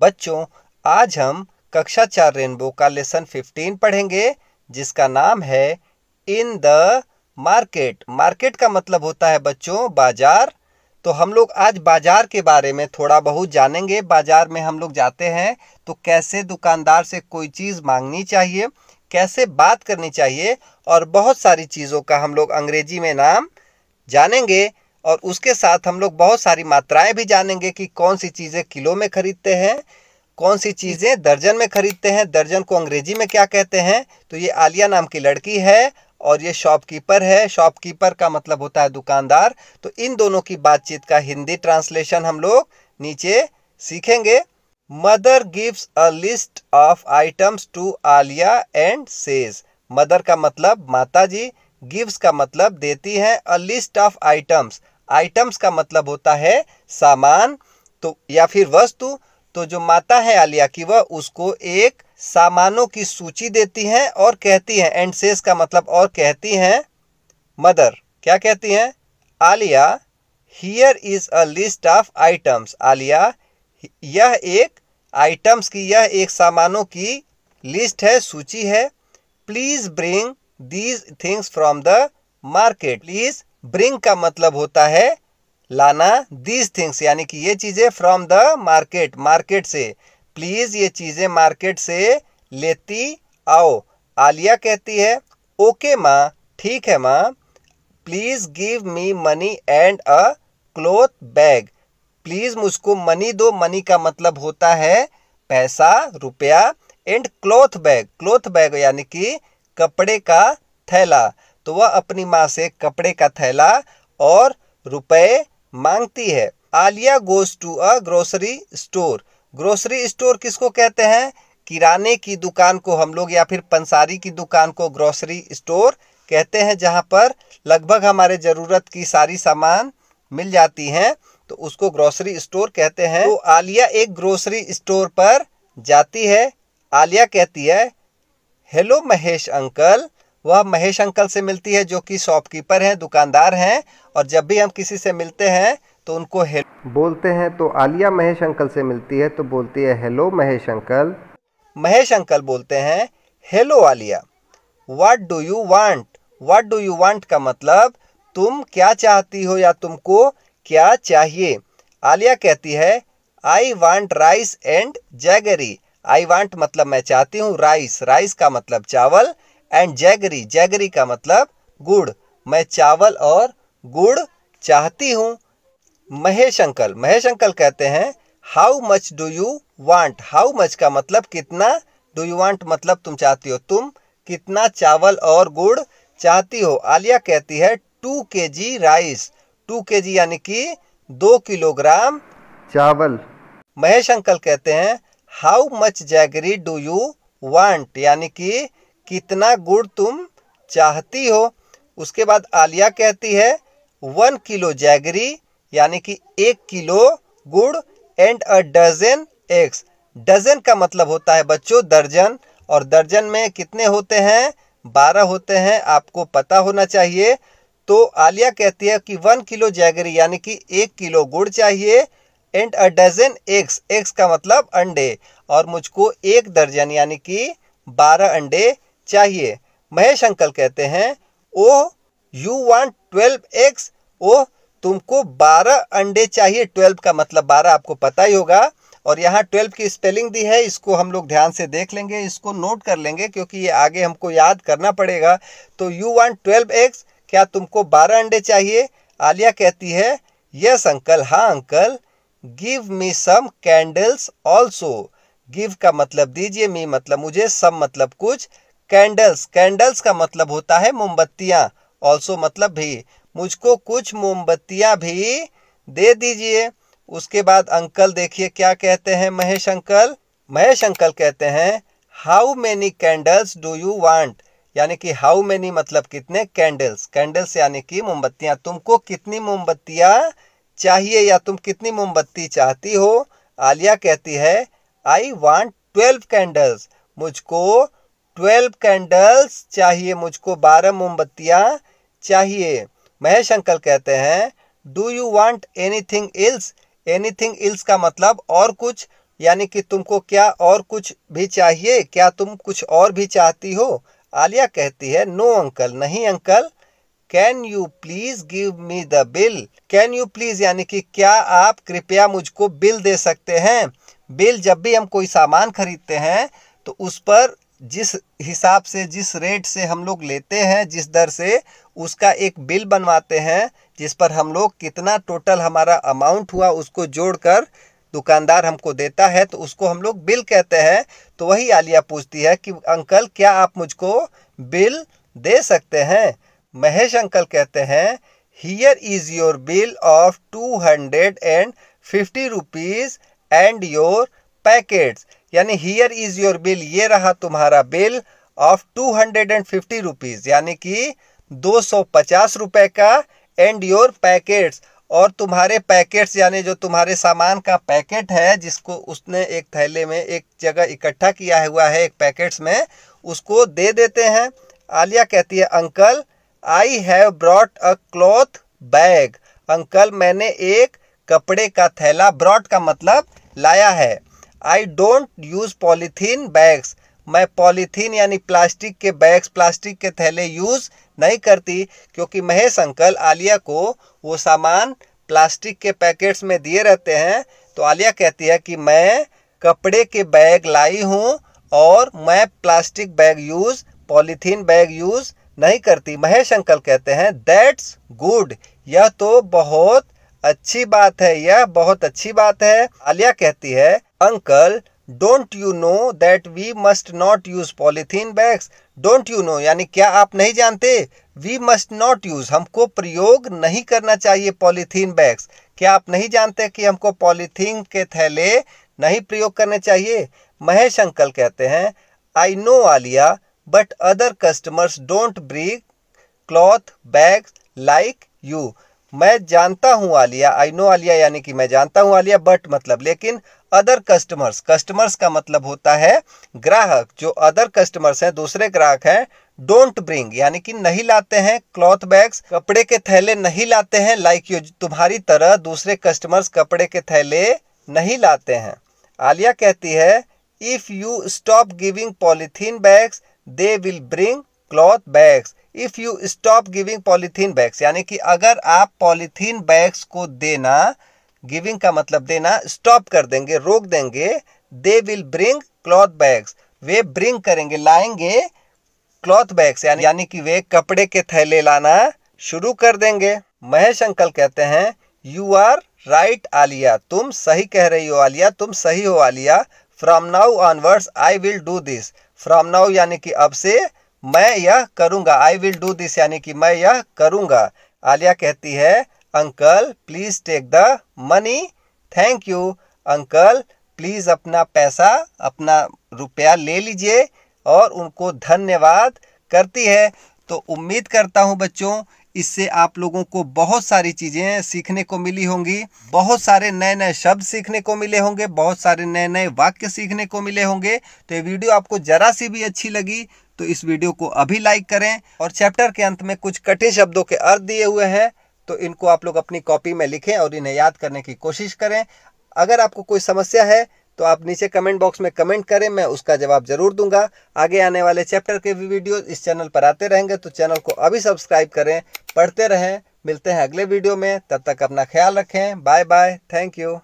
बच्चों, आज हम कक्षा चार रेनबो का लेसन फिफ्टीन पढ़ेंगे, जिसका नाम है इन द मार्केट। मार्केट का मतलब होता है बच्चों, बाज़ार। तो हम लोग आज बाज़ार के बारे में थोड़ा बहुत जानेंगे। बाज़ार में हम लोग जाते हैं तो कैसे दुकानदार से कोई चीज़ मांगनी चाहिए, कैसे बात करनी चाहिए, और बहुत सारी चीज़ों का हम लोग अंग्रेज़ी में नाम जानेंगे। और उसके साथ हम लोग बहुत सारी मात्राएँ भी जानेंगे कि कौन सी चीज़ें किलो में खरीदते हैं, कौन सी चीज़ें दर्जन में खरीदते हैं, दर्जन को अंग्रेज़ी में क्या कहते हैं? तो ये आलिया नाम की लड़की है और ये शॉपकीपर है। शॉपकीपर का मतलब होता है दुकानदार। तो इन दोनों की बातचीत का हिंदी ट्रांसलेशन हम लोग नीचे सीखेंगे। Mother gives a list of items to Alia and says mother का मतलब माता जी गिव्स का मतलब देती हैं। A list of items items का मतलब होता है सामान तो या फिर वस्तु तो जो माता है आलिया की, वह उसको एक सामानों की सूची देती हैं और कहती हैं, एंड सेस का मतलब और कहती हैं, मदर। क्या कहती हैं? Alia here is a list of items Alia, यह एक आइटम्स की, यह एक सामानों की लिस्ट है, सूची है। Please bring these things from the market please bring का मतलब होता है लाना दीज थिंग्स यानी कि ये चीज़ें फ्रॉम द मार्केट मार्केट से। प्लीज़ ये चीज़ें मार्केट से लेती आओ। आलिया कहती है ओके माँ, ठीक है माँ। Please give me money and a cloth bag please मुझको मनी दो। मनी का मतलब होता है पैसा, रुपया and cloth bag cloth bag यानी कि कपड़े का थैला। तो वह अपनी माँ से कपड़े का थैला और रुपए मांगती है। Alia goes to a grocery store. Grocery store किसको कहते हैं? किराने की दुकान को हम लोग या फिर पंसारी की दुकान को ग्रोसरी स्टोर कहते हैं, जहाँ पर लगभग हमारे ज़रूरत की सारी सामान मिल जाती हैं। तो उसको ग्रोसरी स्टोर कहते हैं। तो आलिया एक ग्रोसरी स्टोर पर जाती है। आलिया कहती है, हेलो महेश अंकल वह महेश अंकल से मिलती है जो कि शॉपकीपर हैं दुकानदार हैं और जब भी हम किसी से मिलते हैं तो उनको हेलो बोलते हैं तो आलिया महेश अंकल से मिलती है तो बोलती है hello Mahesh uncle. Mahesh uncle बोलते हैं hello Alia what do you want what do you want का मतलब तुम क्या चाहती हो या तुमको क्या चाहिए? आलिया कहती है I want rice and jaggery I want मतलब मैं चाहती हूँ राइस राइस का मतलब चावल एंड जैगरी जैगरी का मतलब गुड़। मैं चावल और गुड़ चाहती हूँ। महेश अंकल। महेश अंकल कहते हैं how much do you want how much का मतलब कितना डू यू वांट मतलब तुम चाहती हो। तुम कितना चावल और गुड़ चाहती हो? आलिया कहती है टू के जी राइस टू के जी यानी कि दो किलोग्राम। चावल। महेश अंकल कहते हैं how much jaggery do you want यानी कि कितना गुड़ तुम चाहती हो? उसके बाद आलिया कहती है, वन किलो जैगरी, यानी कि एक किलो गुड़ and a dozen eggs dozen का मतलब होता है बच्चों, दर्जन। और दर्जन में कितने होते हैं? बारह होते हैं, आपको पता होना चाहिए। तो आलिया कहती है कि वन किलो जैगरी, यानी कि एक किलो गुड़ चाहिए and a dozen eggs eggs का मतलब अंडे। और मुझको एक दर्जन, यानी कि बारह अंडे चाहिए। महेश अंकल कहते हैं oh you want twelve eggs oh तुमको बारह अंडे चाहिए। ट्वेल्व का मतलब बारह आपको पता ही होगा। और यहाँ ट्वेल्व की स्पेलिंग दी है, इसको हम लोग ध्यान से देख लेंगे, इसको नोट कर लेंगे, क्योंकि ये आगे हमको याद करना पड़ेगा। तो यू वांट ट्वेल्व एग्स क्या तुमको बारह अंडे चाहिए? आलिया कहती है, यस अंकल हाँ uncle. Give me some candles also give का मतलब दीजिए मी मतलब मुझे सम मतलब कुछ। कैंडल्स कैंडल्स का मतलब होता है मोमबत्तियाँ। ऑल्सो मतलब भी। मुझको कुछ मोमबत्तियाँ भी दे दीजिए। उसके बाद अंकल देखिए क्या कहते हैं महेश अंकल। महेश अंकल कहते हैं how many candles do you want यानी कि हाउ मैनी मतलब कितने? कैंडल्स कैंडल्स यानी कि मोमबत्तियाँ। तुमको कितनी मोमबत्तियाँ चाहिए या तुम कितनी मोमबत्ती चाहती हो? आलिया कहती है आई वांट ट्वेल्व कैंडल्स मुझको ट्वेल्व कैंडल्स, चाहिए मुझको बारह मोमबत्तियाँ, चाहिए। महेश अंकल कहते हैं do you want anything else anything else का मतलब और कुछ, यानी कि तुमको क्या और कुछ भी चाहिए? क्या तुम कुछ और भी चाहती हो? आलिया कहती है नो अंकल नहीं uncle can you please give me the bill can you please यानी कि क्या आप कृपया मुझको बिल दे सकते हैं? बिल जब भी हम कोई सामान खरीदते हैं तो उस पर जिस हिसाब से, जिस रेट से हम लोग लेते हैं, जिस दर से उसका एक बिल बनवाते हैं, जिस पर हम लोग कितना टोटल हमारा अमाउंट हुआ उसको जोड़कर दुकानदार हमको देता है तो उसको हम लोग बिल कहते हैं। तो वही आलिया पूछती है कि, अंकल, क्या आप मुझको बिल दे सकते हैं? महेश अंकल कहते हैं here is your bill of two hundred and fifty rupees and your packets यानी हियर इज़ योर बिल ये रहा तुम्हारा bill of two hundred and fifty rupees यानी कि दो सौ पचास रुपए का एंड योर पैकेट्स और तुम्हारे पैकेट्स यानी जो तुम्हारे सामान का पैकेट है, जिसको उसने एक थैले में एक जगह इकट्ठा किया हुआ है, एक पैकेट्स में, उसको दे देते हैं। आलिया कहती है, uncle I have brought a cloth bag uncle, मैंने एक कपड़े का थैला ब्रॉट का मतलब लाया है। I don't use polythene bags मैं पॉलीथीन यानी प्लास्टिक के बैग्स प्लास्टिक के थैले यूज़ नहीं करती, क्योंकि महेश अंकल आलिया को वो सामान प्लास्टिक के पैकेट्स में दिए रहते हैं। तो आलिया कहती है कि मैं कपड़े के बैग लाई हूँ और मैं plastic bag use polythene bag use नहीं करती। महेश अंकल कहते हैं दैट्स गुड यह तो बहुत अच्छी बात है, यह बहुत अच्छी बात है। आलिया कहती है, uncle don't you know that we must not use polythene bags don't you know यानी क्या आप नहीं जानते? वी मस्ट नॉट यूज़ हमको प्रयोग नहीं करना चाहिए पॉलीथीन बैग्स क्या आप नहीं जानते कि हमको पॉलीथीन के थैले नहीं प्रयोग करने चाहिए? महेश अंकल कहते हैं I know Alia but other customers don't bring cloth bag like you मैं जानता हूँ आलिया आई नो आलिया यानी कि मैं जानता हूँ आलिया बट मतलब लेकिन अदर कस्टमर्स कस्टमर्स का मतलब होता है ग्राहक, जो अदर कस्टमर्स हैं, दूसरे ग्राहक हैं डोंट ब्रिंग यानी कि नहीं लाते हैं क्लॉथ बैग्स कपड़े के थैले नहीं लाते हैं लाइक यू तुम्हारी तरह दूसरे कस्टमर्स कपड़े के थैले नहीं लाते हैं। आलिया कहती है if you stop giving polythene bags they will bring cloth bags if you stop giving polythene bags यानी कि अगर आप पॉलिथीन बैग्स को देना गिविंग का मतलब देना स्टॉप कर देंगे, रोक देंगे they will bring cloth bags they bring करेंगे, लाएँगे क्लॉथ बैग्स यानी यानी कि वे कपड़े के थैले लाना शुरू कर देंगे। महेश अंकल कहते हैं यू आर राइट आलिया। तुम सही कह रही हो, आलिया। तुम सही हो, Alia. From now onwards I will do this from now यानी कि अब से मैं यह करूँगा। आई विल डू दिस यानी कि मैं यह करूँगा। आलिया कहती है, uncle please take the money thank you uncle please अपना पैसा, अपना रुपया ले लीजिए और उनको धन्यवाद करती है। तो उम्मीद करता हूँ बच्चों, इससे आप लोगों को बहुत सारी चीज़ें सीखने को मिली होंगी। बहुत सारे नए नए शब्द सीखने को मिले होंगे। बहुत सारे नए नए वाक्य सीखने को मिले होंगे। तो ये वीडियो आपको ज़रा सी भी अच्छी लगी तो इस वीडियो को अभी लाइक करें और चैप्टर के अंत में कुछ कठिन शब्दों के अर्थ दिए हुए हैं तो इनको आप लोग अपनी कॉपी में लिखें और इन्हें याद करने की कोशिश करें। अगर आपको कोई समस्या है तो आप नीचे कमेंट बॉक्स में कमेंट करें, मैं उसका जवाब ज़रूर दूँगा। आगे आने वाले चैप्टर के भी वीडियो इस चैनल पर आते रहेंगे तो चैनल को अभी सब्सक्राइब करें, पढ़ते रहें। मिलते हैं अगले वीडियो में, तब तक अपना ख्याल रखें। Bye bye, thank you.